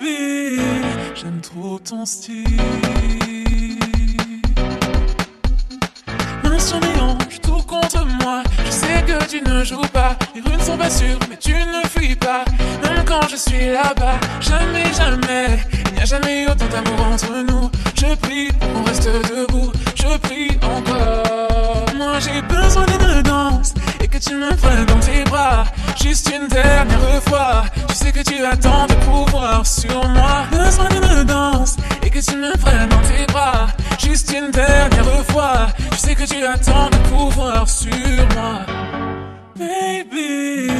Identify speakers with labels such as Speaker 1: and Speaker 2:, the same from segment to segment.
Speaker 1: J'aime trop ton style. je tout contre moi. Je sais que tu ne joues pas. Les rues ne sont pas sûres, mais tu ne fuis pas. Même quand je suis là-bas, jamais, jamais. Il n'y a jamais autant d'amour entre nous. Je prie qu'on reste debout. Je prie encore. Moi j'ai besoin d'une danse et que tu me prennes dans tes bras. Juste une dernière fois. Je sais que tu attends de pouvoir sur moi. Besoin d'une danse et que tu me prennes dans tes bras. Juste une dernière fois. Je sais que tu attends de pouvoir sur moi. Baby,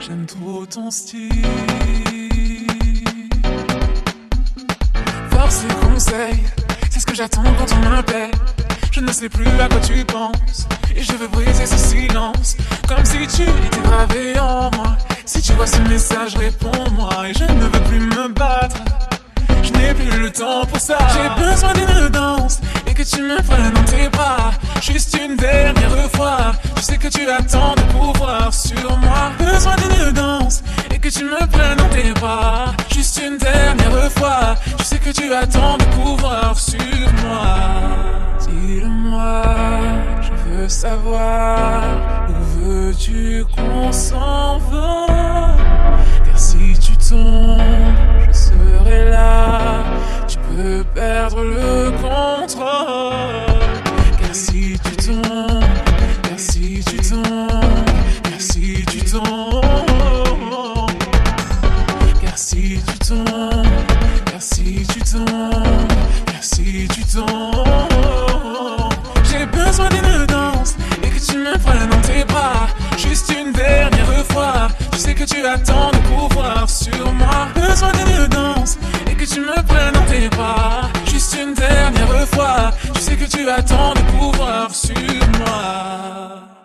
Speaker 1: j'aime trop ton style. Force et conseil, c'est ce que j'attends quand on m'appelle. Je ne sais plus à quoi tu penses. Et je veux briser ce silence. Comme si tu étais gravé en moi. Si tu vois ce message, réponds-moi. Et je ne veux plus me battre. Je n'ai plus le temps pour ça. J'ai besoin d'une danse et que tu me prennes dans tes bras. Juste une dernière fois. Je sais que tu attends de pouvoir sur moi. Besoin d'une danse et que tu me prennes dans tes bras. Juste une dernière fois. Je sais que tu attends de pouvoir sur moi. Savoir où veux-tu qu'on s'en va. Car si tu tombes, je serai là. Tu peux perdre le contrôle. Car si tu tombes, car si tu tombes, car si tu tombes, car si tu tombes, car si tu tombes, car si tu tombes. J'ai besoin d'une que tu me prennes dans tes bras. Juste une dernière fois. Je sais que tu attends de pouvoir sur moi. Besoin d'une danse et que tu me prennes dans tes bras. Juste une dernière fois. Je sais que tu attends de pouvoir sur moi.